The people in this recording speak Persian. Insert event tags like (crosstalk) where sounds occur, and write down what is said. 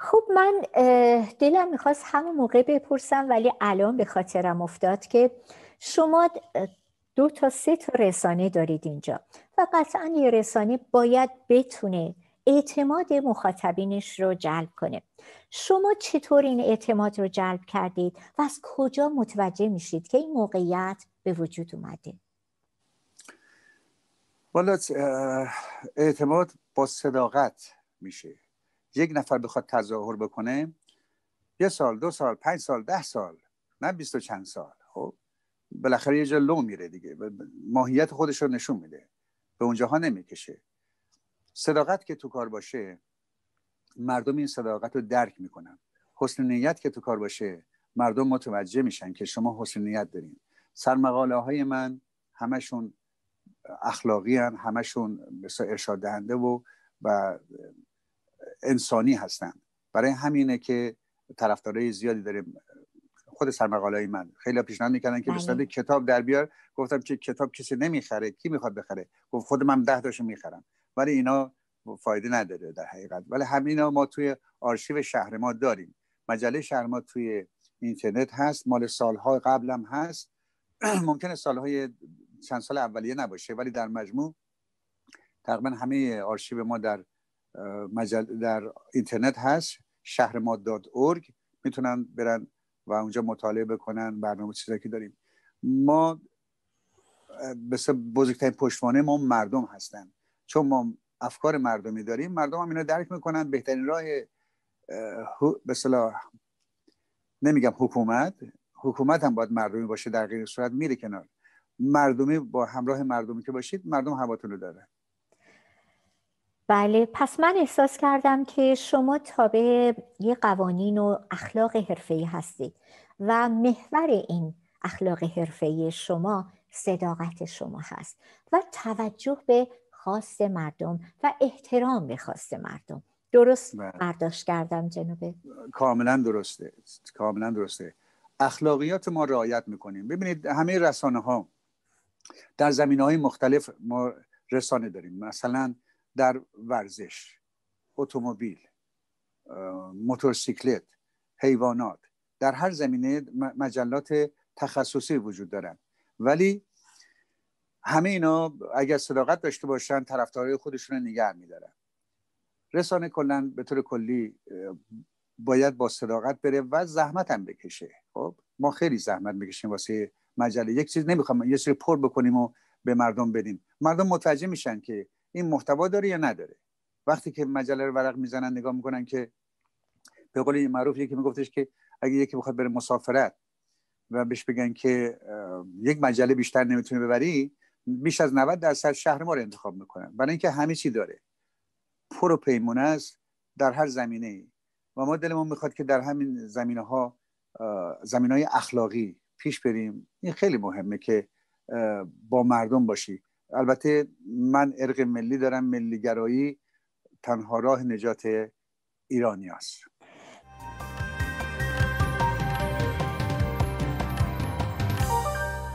خب من دلم می‌خواست همون موقع بپرسم ولی الان به خاطرم افتاد که شما دو تا سه تا رسانه دارید اینجا و قطعا یه رسانه باید بتونه اعتماد مخاطبینش رو جلب کنه. شما چطور این اعتماد رو جلب کردید و از کجا متوجه میشید که این موقعیت به وجود اومده؟ والا اعتماد با صداقت میشه. یک نفر بخواد تظاهر بکنه یه سال دو سال پنج سال ده سال نه بیست و چند سال. خب بالاخره یه جا لو میره دیگه. ماهیت خودش رو نشون میده. به اونجاها نمی‌کشه. صداقت که تو کار باشه مردم این صداقت رو درک می‌کنن. حسن نیت که تو کار باشه مردم متوجه میشن که شما حسن نیت دارین. سرمقاله های من همشون اخلاقی هن همشون مثل ارشاد دهنده و و انسانی هستن برای همینه که طرفدارای زیادی داریم. خود سرمقاله من. خیلی پیشنهاد می‌کردن که بله. کتاب در بیار. گفتم که کتاب کسی نمی‌خره کی می‌خواد بخره؟ گفت خود من ده تاشو می‌خرم. ولی اینا فایده نداره در حقیقت. ولی همینا ما توی آرشیو شهر ما داریم. مجله شهر ما توی اینترنت هست. مال سالهای قبلم هست. (clears throat) ممکنه سالهای چند سال اولیه نباشه ولی در مجموع تقریبا همه آرشیو ما در مجل در اینترنت هست شهر ما داد می‌تونن برن و اونجا مطالعه بکنن برنامه چیزایی که داریم. ما بسیار بزرگترین پشتوانه ما مردم هستن. چون ما افکار مردمی داریم مردم هم اینو درک می‌کنن. بهترین راه به نمیگم حکومت حکومت هم باید مردمی باشه در غیر صورت میره کنار. مردمی با همراه مردمی که باشید مردم هواتون رو داره بله پس من احساس کردم که شما تابع یه قوانین و اخلاق حرفه‌ای هستید و محور این اخلاق حرفه‌ای شما صداقت شما هست و توجه به خواست مردم و احترام به خواست مردم. درست بله. برداشت کردم جنوبه کاملا درسته کاملا درسته. اخلاقیات ما رعایت می‌کنیم. ببینید همه رسانه ها در زمین های مختلف ما رسانه داریم. مثلا در ورزش اتومبیل موتورسیکلت حیوانات. در هر زمینه مجلات تخصصی وجود دارن. ولی همه اینا اگر صداقت داشته باشن طرفدارای خودشون رو نگه میدارن. رسانه کلا به طور کلی باید با صداقت بره و زحمت هم بکشه. خب ما خیلی زحمت بکشیم واسه مجله. یک چیز نمی‌خوام یه سری پر بکنیم و به مردم بدیم. مردم متوجه میشن که این محتوا داره یا نداره؟ وقتی که مجله رو ورق می‌زنن نگاه می‌کنن که به قول معروف یکی میگفتش که اگه یکی بخواد بره مسافرت و بهش بگن که یک مجله بیشتر نمی‌تونه ببری بیش از 90 درصد شهر ما رو انتخاب می‌کنن. برای اینکه همه چی داره. پر و پیمونه است در هر زمینه ای و ما دلمون می‌خواد که در همین زمینه ها زمین های اخلاقی پیش بریم. این خیلی مهمه که با مردم باشی. البته من ارق ملی دارم ملیگرایی تنها راه نجات ایرانی هست